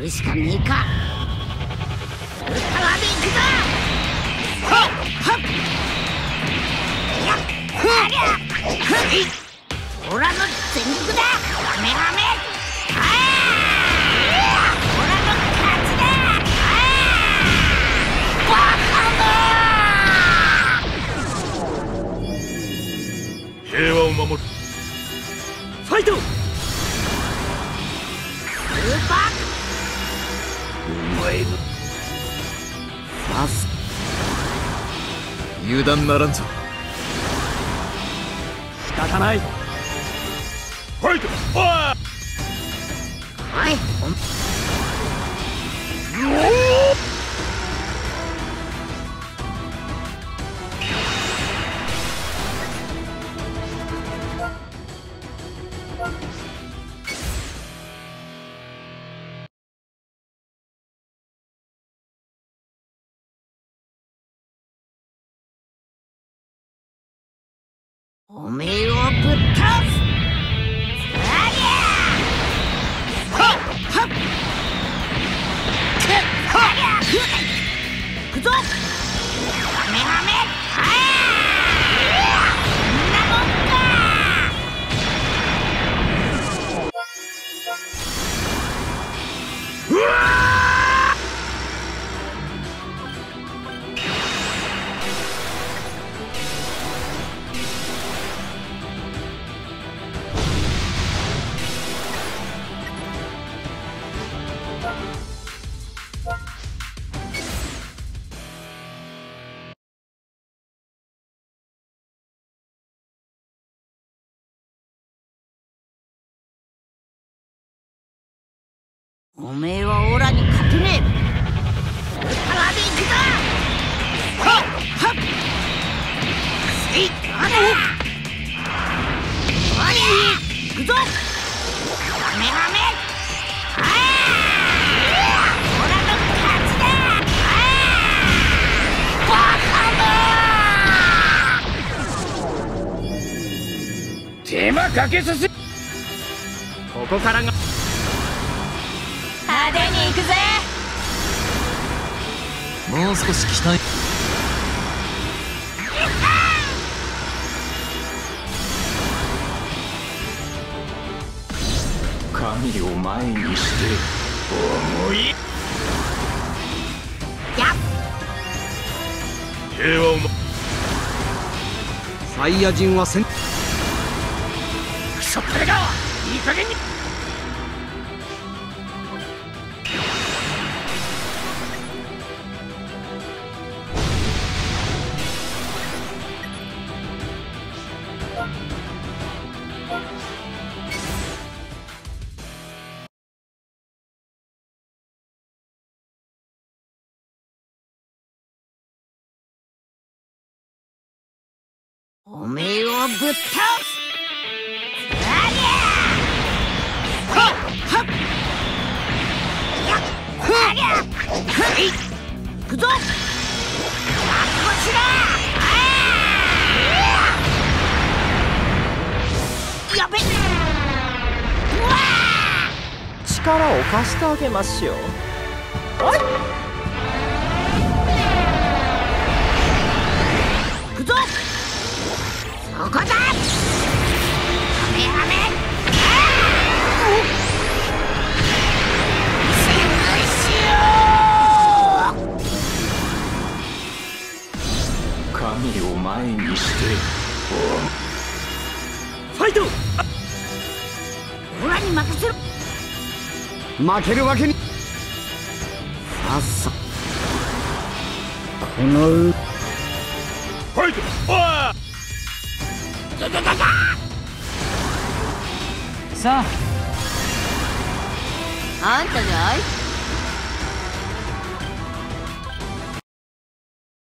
るしかねえか。ウルトラで行くぞ。はっはっ。やっはりゃはいオラの全力だ油断ならんぞ仕方ない。ファイトおおいおめえをぶっ倒す。はっ！はっ！くっ！はっ！くっ！くぞ！おめえはオラに勝てねえ。ラで行くぞ。はっは。っせいあくぞ。カメハメはあオラの勝ちだ。はあバカ手間かけさせ。ここからが派手に行くぜ。もう少し期待。神を前にして。思い。やっ。平和を。守サイヤ人は戦クソッペがいい加減におめえをぶっ倒す。ありゃはっはっやっありゃはい行くぞ。あっこちら。あやべ。力を貸してあげましょう。行に任せろ。負けるわけに。さっさ。このファイトおさあ。あんたじゃあいつ